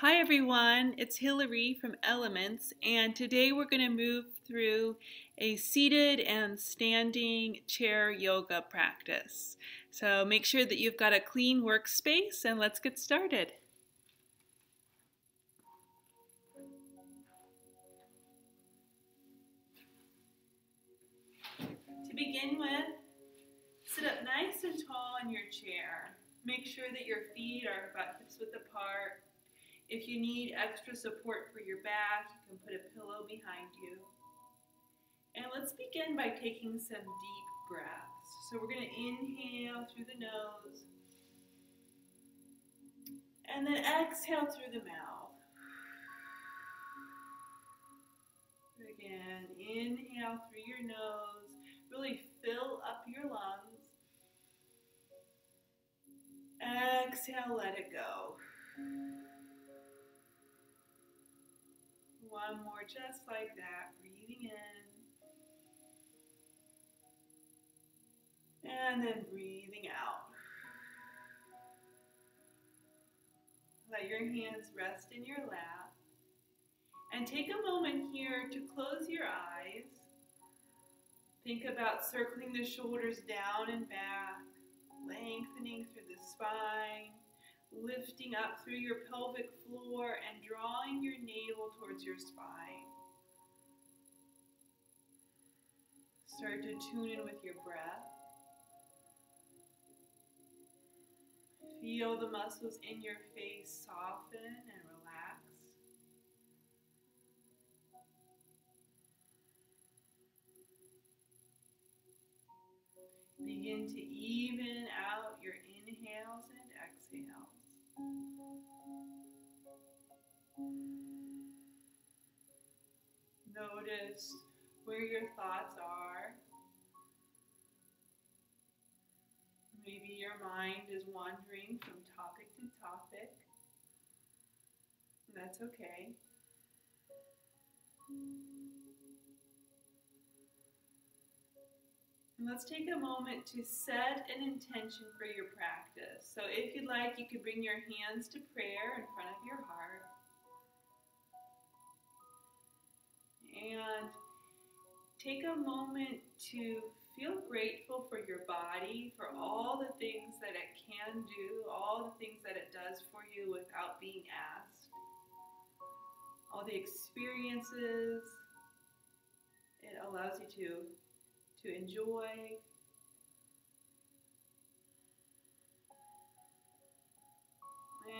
Hi everyone, it's Hillary from Elements and today we're going to move through a seated and standing chair yoga practice. So make sure that you've got a clean workspace and let's get started. To begin with, sit up nice and tall in your chair. Make sure that your feet are about hips width apart if you need extra support for your back, you can put a pillow behind you. And let's begin by taking some deep breaths. So we're going to inhale through the nose. And then exhale through the mouth. Again, inhale through your nose. Really fill up your lungs. Exhale, let it go. One more, just like that. Breathing in. And then breathing out. Let your hands rest in your lap. And take a moment here to close your eyes. Think about circling the shoulders down and back, lengthening through the spine lifting up through your pelvic floor and drawing your navel towards your spine. Start to tune in with your breath. Feel the muscles in your face soften and relax. Begin to even out your Notice where your thoughts are. Maybe your mind is wandering from topic to topic. That's okay. And let's take a moment to set an intention for your practice. So if you'd like, you could bring your hands to prayer in front of your heart. And take a moment to feel grateful for your body, for all the things that it can do, all the things that it does for you without being asked, all the experiences it allows you to to enjoy.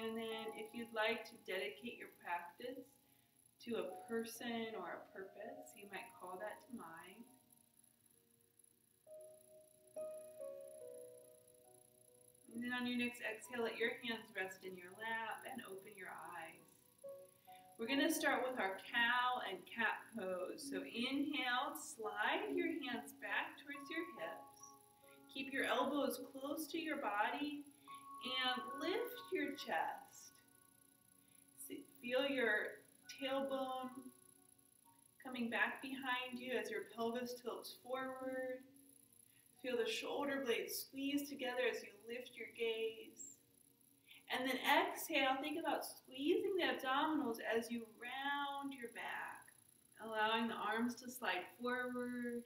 And then if you'd like to dedicate your practice to a person or a purpose, you might call that to mind. And then on your next exhale, let your hands rest in your lap and open your eyes. We're going to start with our cow and cat pose. So inhale, slide your hands back towards your hips. Keep your elbows close to your body and lift your chest. Feel your tailbone coming back behind you as your pelvis tilts forward. Feel the shoulder blades squeeze together as you lift your gaze. And then exhale, think about squeezing the abdominals as you round your back, allowing the arms to slide forward,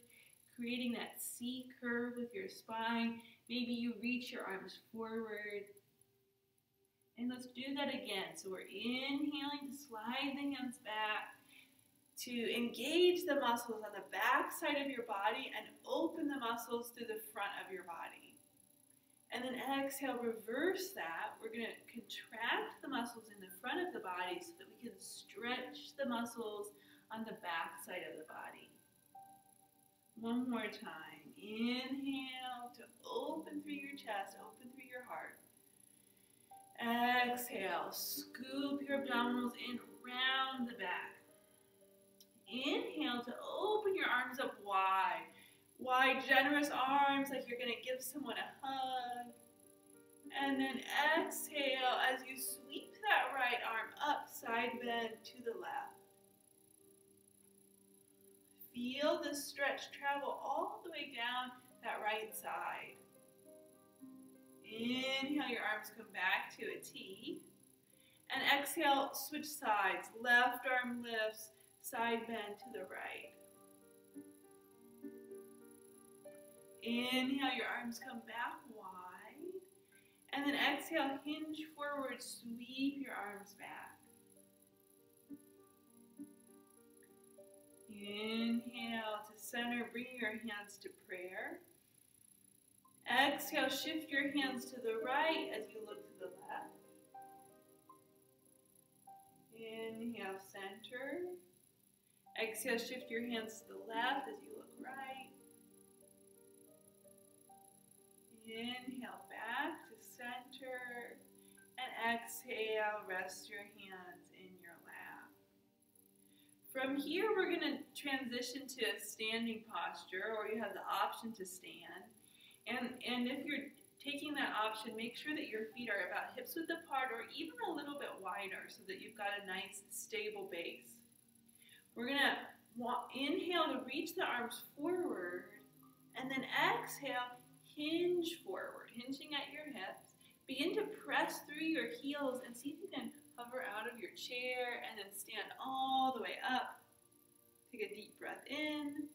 creating that C curve with your spine. Maybe you reach your arms forward. And let's do that again. So we're inhaling to slide the hands back, to engage the muscles on the back side of your body and open the muscles through the front of your body. And then exhale, reverse that. We're going to contract the muscles in the front of the body so that we can stretch the muscles on the back side of the body. One more time. Inhale to open through your chest, open through your heart. Exhale, scoop your abdominals in round the back. Inhale to open your arms up wide. Wide, generous arms like you're going to give someone a hug. And then exhale as you sweep that right arm up, side bend to the left. Feel the stretch travel all the way down that right side. Inhale, your arms come back to a T. And exhale, switch sides. Left arm lifts, side bend to the right. Inhale, your arms come back wide. And then exhale, hinge forward, sweep your arms back. Inhale to center, bring your hands to prayer. Exhale, shift your hands to the right as you look to the left. Inhale, center. Exhale, shift your hands to the left as you look right. Inhale, back to center. And exhale, rest your hands in your lap. From here, we're going to transition to a standing posture, or you have the option to stand. And, and if you're taking that option, make sure that your feet are about hips width apart or even a little bit wider so that you've got a nice stable base. We're going to inhale to reach the arms forward and then exhale, hinge forward, hinging at your hips. Begin to press through your heels and see if you can hover out of your chair and then stand all the way up. Take a deep breath in,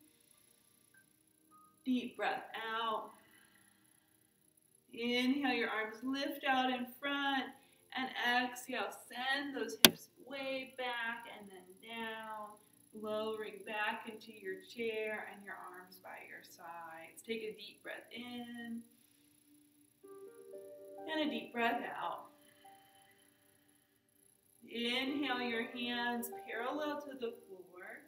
deep breath out. Inhale, your arms lift out in front. And exhale, send those hips way back and then down, lowering back into your chair and your arms by your sides. Take a deep breath in and a deep breath out. Inhale your hands parallel to the floor.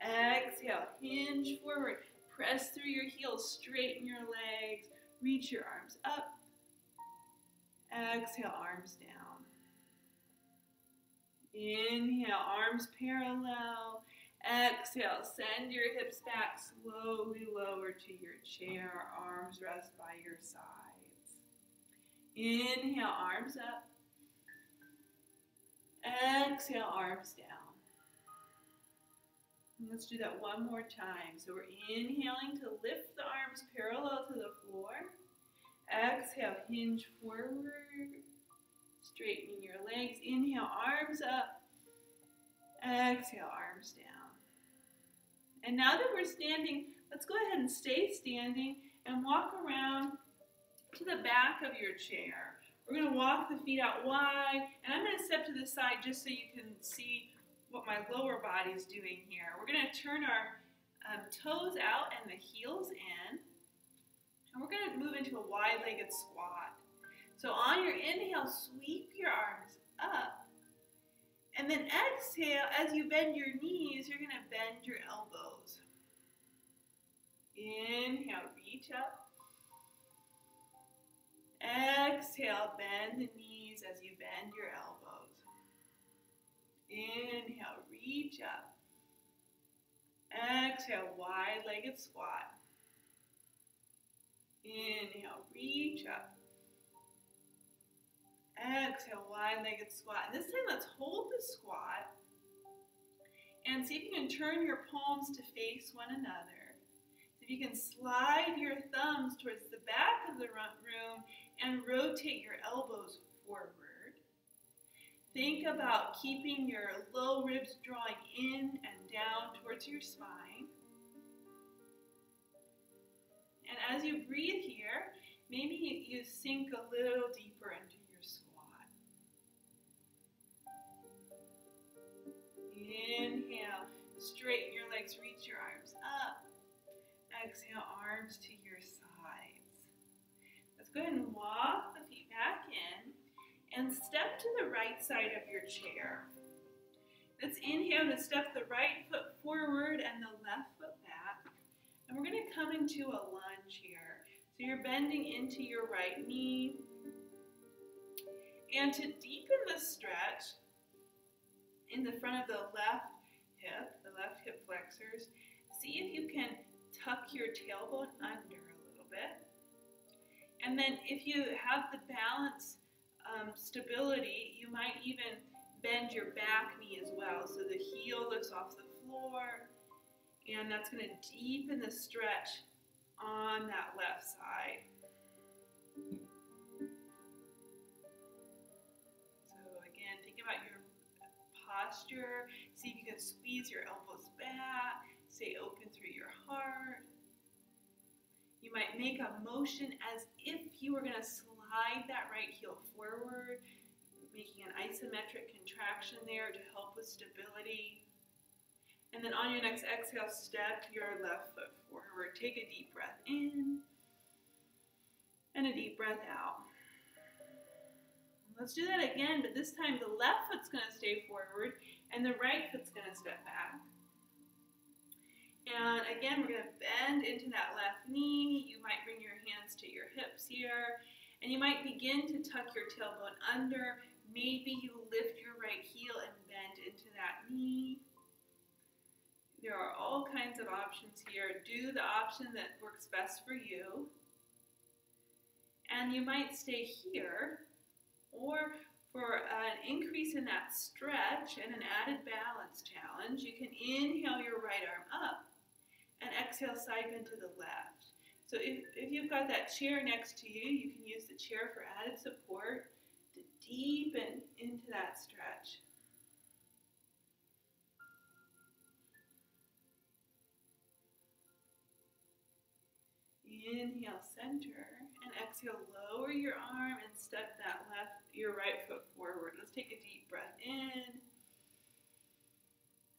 Exhale, hinge forward. Press through your heels, straighten your legs, Reach your arms up. Exhale, arms down. Inhale, arms parallel. Exhale, send your hips back, slowly lower to your chair. Arms rest by your sides. Inhale, arms up. Exhale, arms down. Let's do that one more time. So we're inhaling to lift the arms parallel to the floor. Exhale, hinge forward. Straightening your legs. Inhale, arms up. Exhale, arms down. And now that we're standing, let's go ahead and stay standing and walk around to the back of your chair. We're going to walk the feet out wide, and I'm going to step to the side just so you can see what my lower body is doing here. We're going to turn our um, toes out and the heels in. And we're going to move into a wide-legged squat. So on your inhale, sweep your arms up. And then exhale, as you bend your knees, you're going to bend your elbows. Inhale, reach up. Exhale, bend the knees as you bend your elbows. Inhale, reach up. Exhale, wide-legged squat. Inhale, reach up. Exhale, wide-legged squat. And this time, let's hold the squat and see if you can turn your palms to face one another. If you can slide your thumbs towards the back of the room and rotate your elbows forward. Think about keeping your low ribs drawing in and down towards your spine. And as you breathe here, maybe you sink a little deeper into your squat. Inhale, straighten your legs, reach your arms up. Exhale, arms to your sides. Let's go ahead and walk the feet back in and step to the right side of your chair. Let's inhale to step the right foot forward and the left foot back. And we're going to come into a lunge here. So you're bending into your right knee. And to deepen the stretch in the front of the left hip, the left hip flexors, see if you can tuck your tailbone under a little bit. And then if you have the balance um, stability, you might even bend your back knee as well. So the heel lifts off the floor, and that's going to deepen the stretch on that left side. So again, think about your posture. See if you can squeeze your elbows back. Stay open through your heart. You might make a motion as if you were going to slide that right heel forward, making an isometric contraction there to help with stability. And then on your next exhale, step your left foot forward. Take a deep breath in and a deep breath out. Let's do that again, but this time the left foot's going to stay forward and the right foot's going to step back. And again, we're going to bend into that left knee. You might bring your hands to your hips here. And you might begin to tuck your tailbone under. Maybe you lift your right heel and bend into that knee. There are all kinds of options here. Do the option that works best for you. And you might stay here, or for an increase in that stretch and an added balance challenge, you can inhale your right arm up and exhale side bend to the left. So if, if you've got that chair next to you, you can use the chair for added support to deepen into that stretch. Inhale, center, and exhale, lower your arm and step that left, your right foot forward. Let's take a deep breath in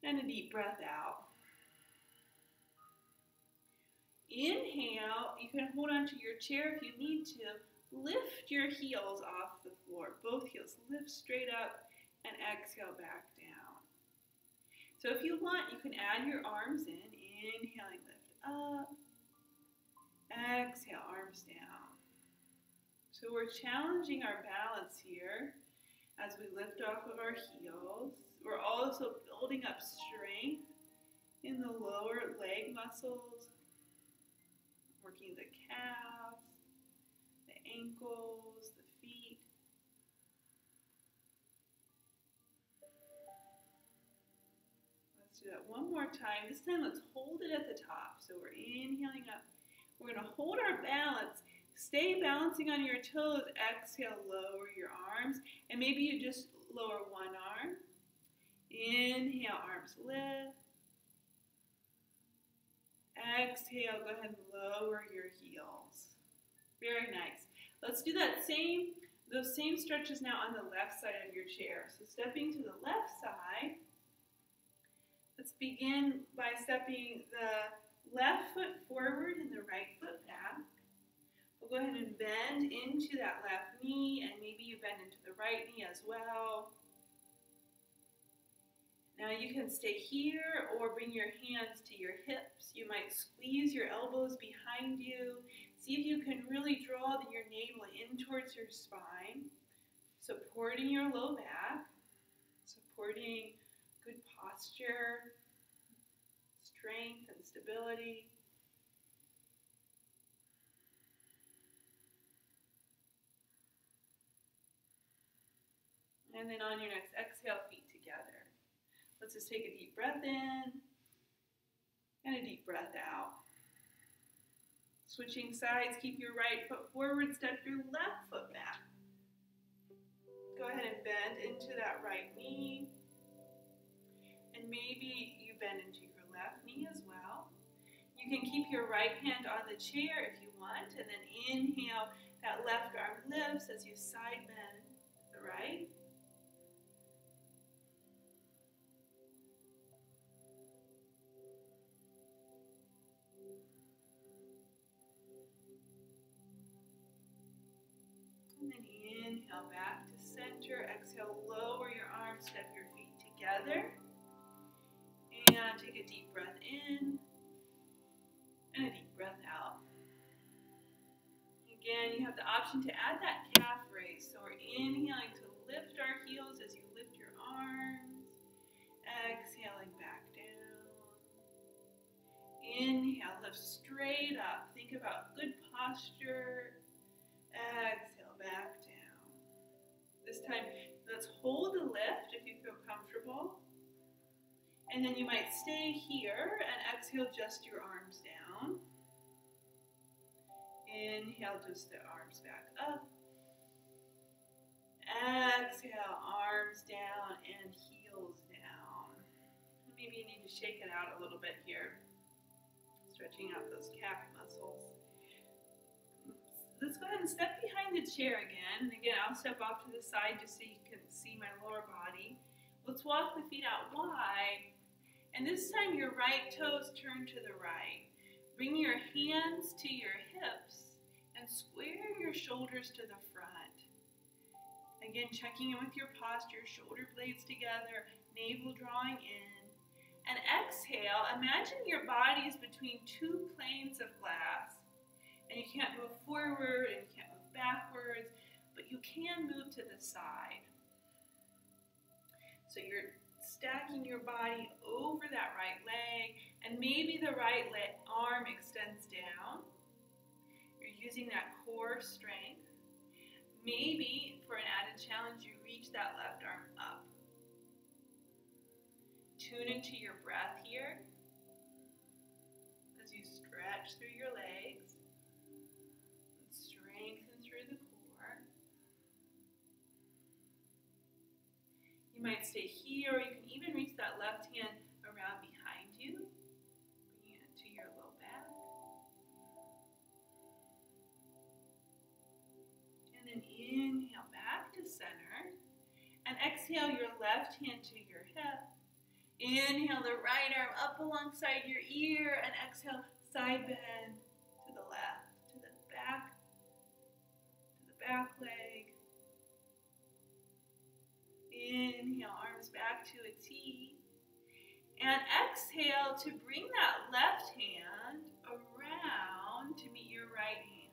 and a deep breath out. Inhale, you can hold onto your chair if you need to. Lift your heels off the floor. Both heels lift straight up and exhale back down. So if you want, you can add your arms in. Inhaling, lift up. Exhale, arms down. So we're challenging our balance here as we lift off of our heels. We're also building up strength in the lower leg muscles working the calves, the ankles, the feet. Let's do that one more time. This time let's hold it at the top. So we're inhaling up. We're going to hold our balance. Stay balancing on your toes. Exhale, lower your arms. And maybe you just lower one arm. Inhale, arms lift. Exhale, go ahead and lower your heels. Very nice. Let's do that same, those same stretches now on the left side of your chair. So stepping to the left side, let's begin by stepping the left foot forward and the right foot back. We'll go ahead and bend into that left knee, and maybe you bend into the right knee as well. Now you can stay here or bring your hands to your hips. You might squeeze your elbows behind you. See if you can really draw your navel in towards your spine, supporting your low back, supporting good posture, strength and stability. And then on your next exhale, feet. Let's just take a deep breath in and a deep breath out. Switching sides, keep your right foot forward, step your left foot back. Go ahead and bend into that right knee. And maybe you bend into your left knee as well. You can keep your right hand on the chair if you want, and then inhale, that left arm lifts as you side bend the right. Back to center. Exhale, lower your arms, step your feet together. And take a deep breath in and a deep breath out. Again, you have the option to add that calf raise. So we're inhaling to lift our heels as you lift your arms. Exhaling back down. Inhale, lift straight up. Think about good posture. Exhale time, let's hold the lift if you feel comfortable. And then you might stay here and exhale just your arms down. Inhale just the arms back up. Exhale, arms down and heels down. Maybe you need to shake it out a little bit here. Stretching out those calf muscles. Let's go ahead and step behind the chair again. And Again, I'll step off to the side just so you can see my lower body. Let's walk the feet out wide. And this time your right toes turn to the right. Bring your hands to your hips and square your shoulders to the front. Again, checking in with your posture, shoulder blades together, navel drawing in. And exhale, imagine your body is between two planes of glass and you can't move forward and you can't move backwards, but you can move to the side. So you're stacking your body over that right leg, and maybe the right leg, arm extends down. You're using that core strength. Maybe for an added challenge, you reach that left arm up. Tune into your breath here as you stretch through your legs. Might stay here, or you can even reach that left hand around behind you, bringing it to your low back. And then inhale back to center. And exhale your left hand to your hip. Inhale the right arm up alongside your ear, and exhale side bend to the left, to the back, to the back leg. Inhale, arms back to a T. And exhale to bring that left hand around to meet your right hand.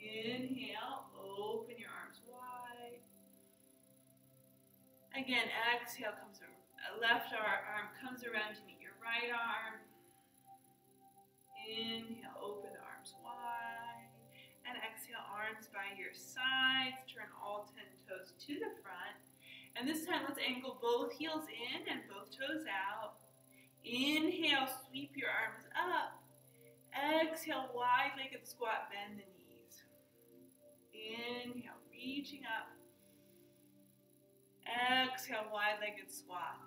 Inhale, open your arms wide. Again, exhale comes left arm comes around to meet your right arm. Inhale, open the arms wide. And exhale, arms by your sides. Turn all 10 toes to the front. And this time, let's angle both heels in and both toes out. Inhale, sweep your arms up. Exhale, wide-legged squat, bend the knees. Inhale, reaching up. Exhale, wide-legged squat.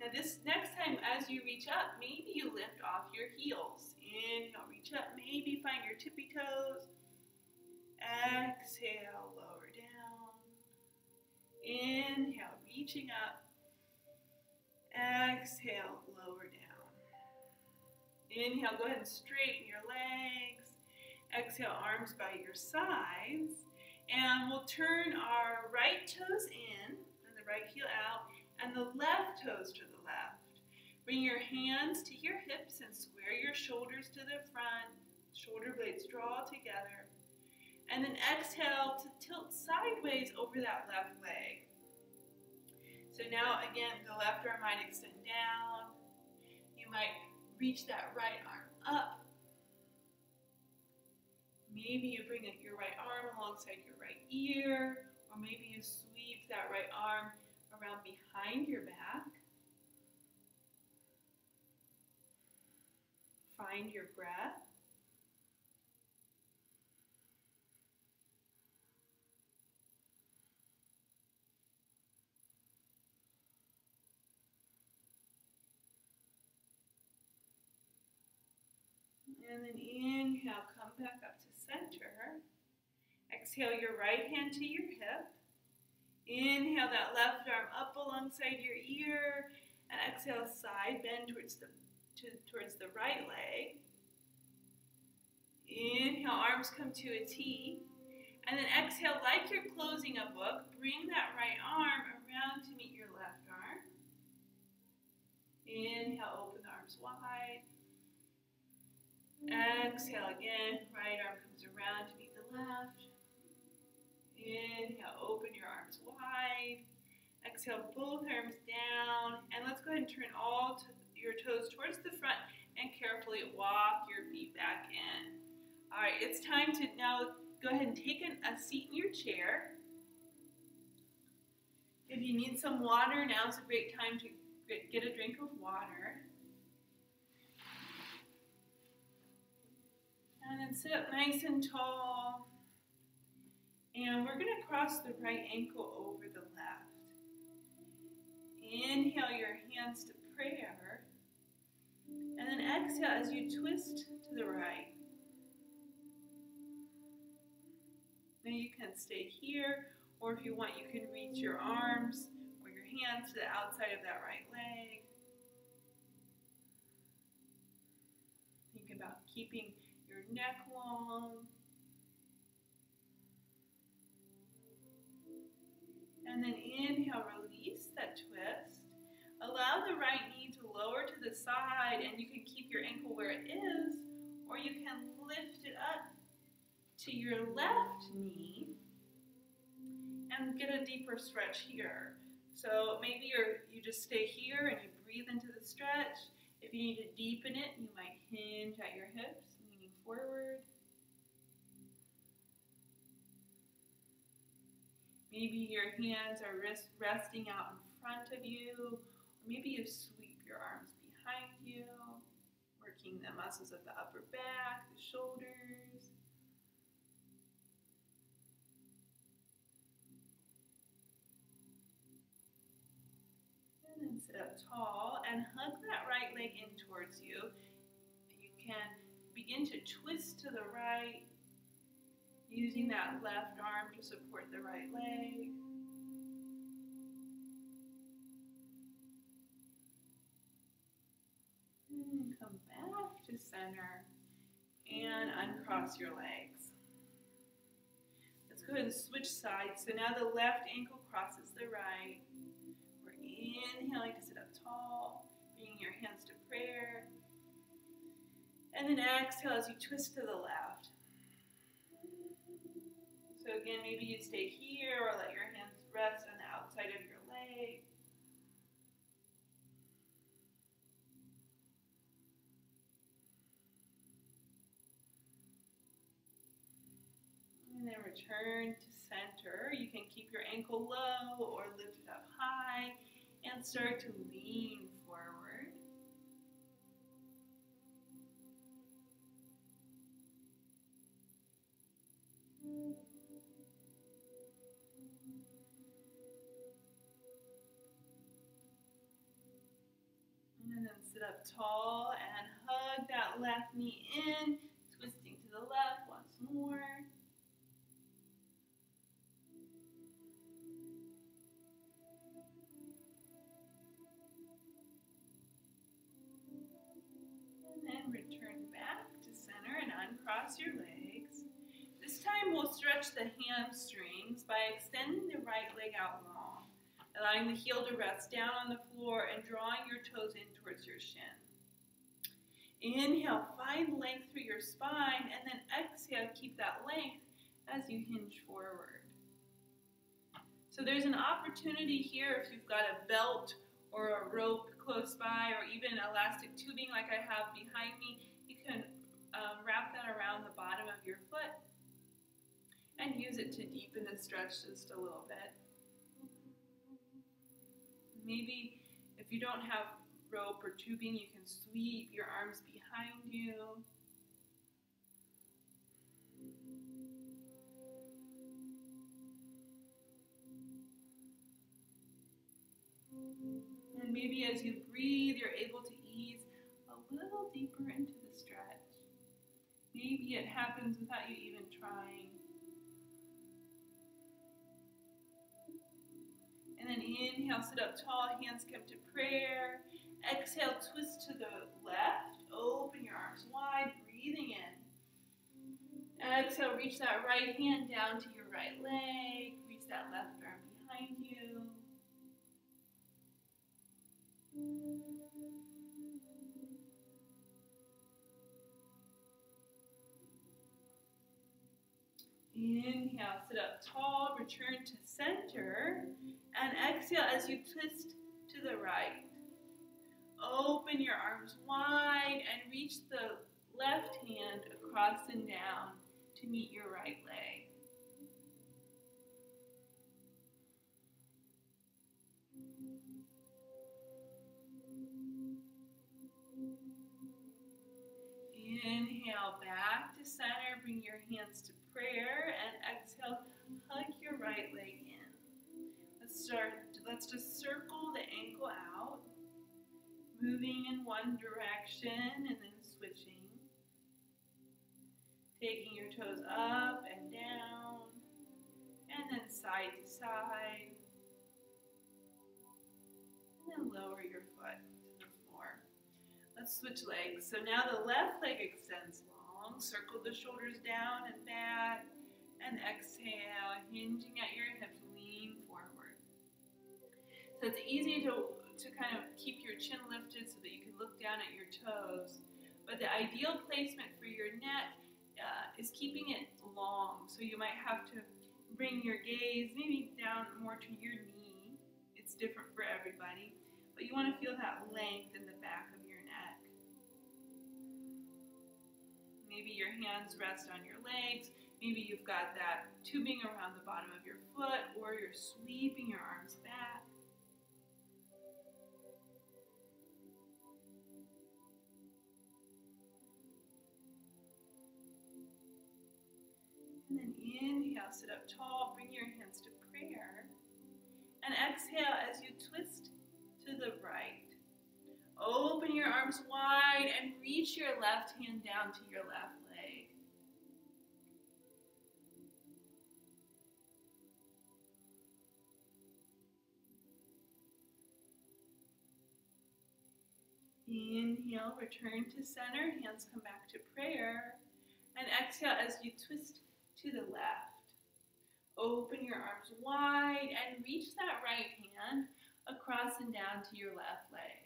Now this next time as you reach up, maybe you lift off your heels. Inhale, reach up, maybe find your tippy toes. Exhale, lower. Inhale, reaching up. Exhale, lower down. Inhale, go ahead and straighten your legs. Exhale, arms by your sides. And we'll turn our right toes in and the right heel out and the left toes to the left. Bring your hands to your hips and square your shoulders to the front. Shoulder blades draw together. And then exhale to tilt sideways over that left leg. So now again, the left arm might extend down. You might reach that right arm up. Maybe you bring your right arm alongside your right ear, or maybe you sweep that right arm around behind your back. Find your breath. And then inhale, come back up to center. Exhale your right hand to your hip. Inhale that left arm up alongside your ear. And exhale, side bend towards the, to, towards the right leg. Inhale, arms come to a T. And then exhale, like you're closing a book, bring that right arm around to meet your left arm. Inhale, open the arms wide. Exhale again, right arm comes around to meet the left. Inhale, open your arms wide. Exhale, both arms down. And let's go ahead and turn all your toes towards the front and carefully walk your feet back in. All right, it's time to now go ahead and take a seat in your chair. If you need some water, now's a great time to get a drink of water. And then sit up nice and tall. And we're going to cross the right ankle over the left. Inhale. your hands to prayer. And then exhale as you twist to the right. Now you can stay here, or if you want, you can reach your arms or your hands to the outside of that right leg. Think about keeping neck long. And then inhale, release that twist. Allow the right knee to lower to the side, and you can keep your ankle where it is, or you can lift it up to your left knee and get a deeper stretch here. So maybe you're, you just stay here and you breathe into the stretch. If you need to deepen it, you might hinge at your hips, forward. Maybe your hands are rest, resting out in front of you, or maybe you sweep your arms behind you, working the muscles of the upper back, the shoulders. And then sit up tall and hug that right leg in towards you. You can begin to twist to the right using that left arm to support the right leg. And come back to center and uncross your legs. Let's go ahead and switch sides. So now the left ankle crosses the right. We're inhaling to sit up tall, bringing your hands to prayer. And then exhale as you twist to the left. So again, maybe you stay here or let your hands rest on the outside of your leg. And then return to center. You can keep your ankle low or lift it up high and start to lean left knee in, twisting to the left once more. And then return back to center and uncross your legs. This time we'll stretch the hamstrings by extending the right leg out long allowing the heel to rest down on the floor and drawing your toes in towards your shin. Inhale, find length through your spine, and then exhale, keep that length as you hinge forward. So there's an opportunity here if you've got a belt or a rope close by or even elastic tubing like I have behind me, you can um, wrap that around the bottom of your foot and use it to deepen the stretch just a little bit. Maybe if you don't have rope or tubing, you can sweep your arms behind you. And maybe as you breathe, you're able to ease a little deeper into the stretch. Maybe it happens without you even trying. And then inhale, sit up tall, hands come to prayer. Exhale, twist to the left. Open your arms wide, breathing in. Exhale, reach that right hand down to your right leg. Reach that left arm behind you. Inhale, sit up tall, return to center, and exhale as you twist to the right. Open your arms wide and reach the left hand across and down to meet your right leg. Inhale back to center, bring your hands to prayer, and exhale, hug your right leg in. Let's start, let's just circle the ankle out, moving in one direction and then switching. Taking your toes up and down, and then side to side. And then lower your foot to the floor. Let's switch legs. So now the left leg extends long. Circle the shoulders down and back. And exhale, hinging at your hips, lean forward. So it's easy to, to kind of keep your chin lifted so that you can look down at your toes. But the ideal placement for your neck uh, is keeping it long. So you might have to bring your gaze maybe down more to your knee. It's different for everybody. But you want to feel that length in the back of your neck. Maybe your hands rest on your legs. Maybe you've got that tubing around the bottom of your foot or you're sweeping your arms And then inhale, sit up tall, bring your hands to prayer. And exhale as you twist to the right. Open your arms wide and reach your left hand down to your left leg. Inhale, return to center, hands come back to prayer. And exhale as you twist to the left. Open your arms wide and reach that right hand across and down to your left leg.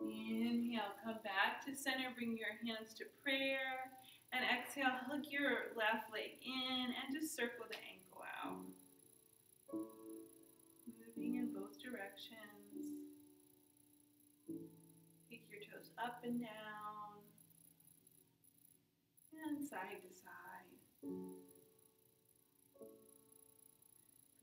Inhale, come back to center, bring your hands to prayer. And exhale, hug your left leg in and just circle the ankle out. Directions. Take your toes up and down. And side to side. Go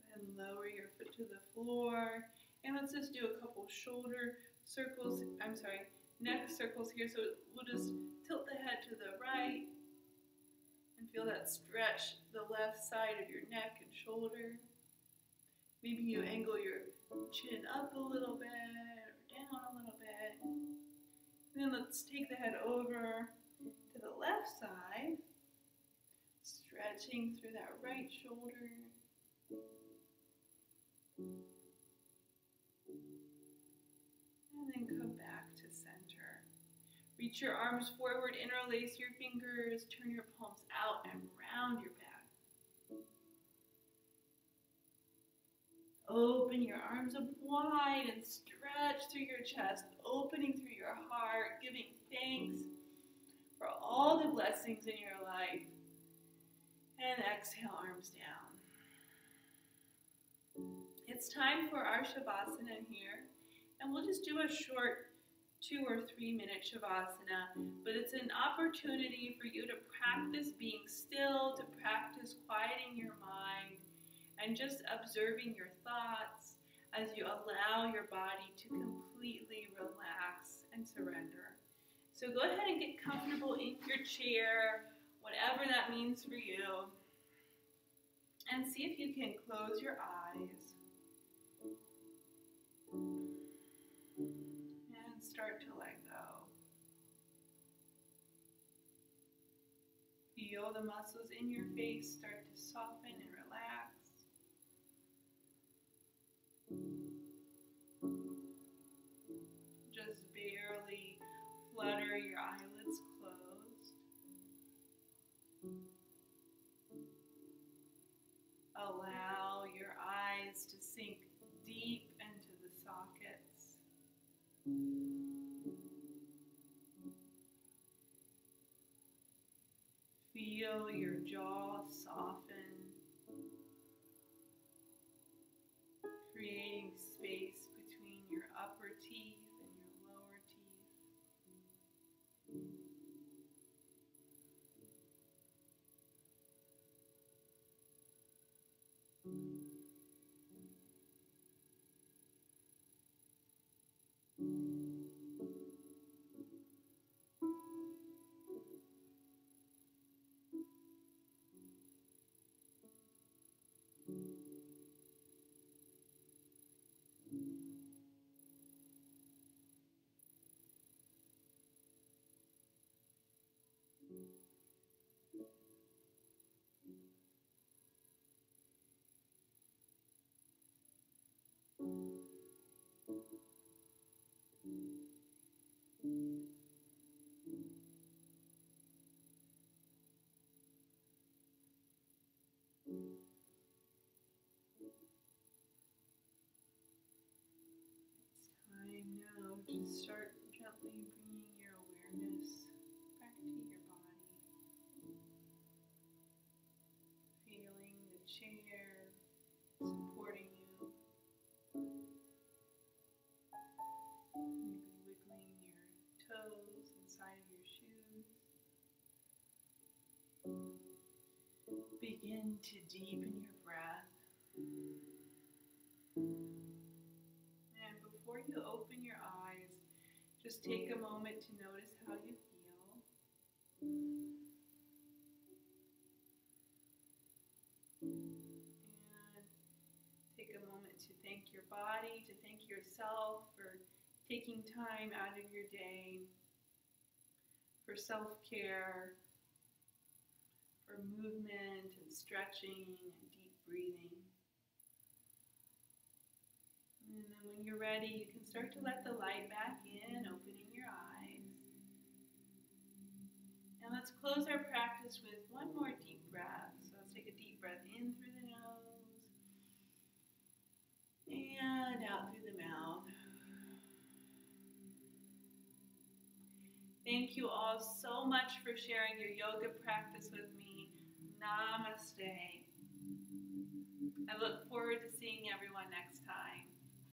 ahead and lower your foot to the floor. And let's just do a couple shoulder circles, I'm sorry, neck circles here. So we'll just tilt the head to the right and feel that stretch the left side of your neck and shoulder. Maybe you mm-hmm. angle your chin up a little bit or down a little bit. And then let's take the head over to the left side, stretching through that right shoulder. And then come back to center. Reach your arms forward, interlace your fingers, turn your palms out and round your back. Open your arms up wide and stretch through your chest, opening through your heart, giving thanks for all the blessings in your life. And exhale, arms down. It's time for our Shavasana here. And we'll just do a short two or three minute Shavasana, but it's an opportunity for you to practice being still, to practice quieting your mind, and just observing your thoughts as you allow your body to completely relax and surrender. So go ahead and get comfortable in your chair, whatever that means for you, and see if you can close your eyes. And start to let go. Feel the muscles in your face start flutter your time now to start gently bringing your awareness back to your body. Feeling the chair. Begin to deepen your breath. And before you open your eyes, just take a moment to notice how you feel. And take a moment to thank your body, to thank yourself for taking time out of your day for self care, for movement and stretching and deep breathing. And then when you're ready, you can start to let the light back in, opening your eyes. And let's close our practice with one more deep breath. So let's take a deep breath in through the nose and out through the mouth. Thank you all so much for sharing your yoga practice with me. Namaste. I look forward to seeing everyone next time.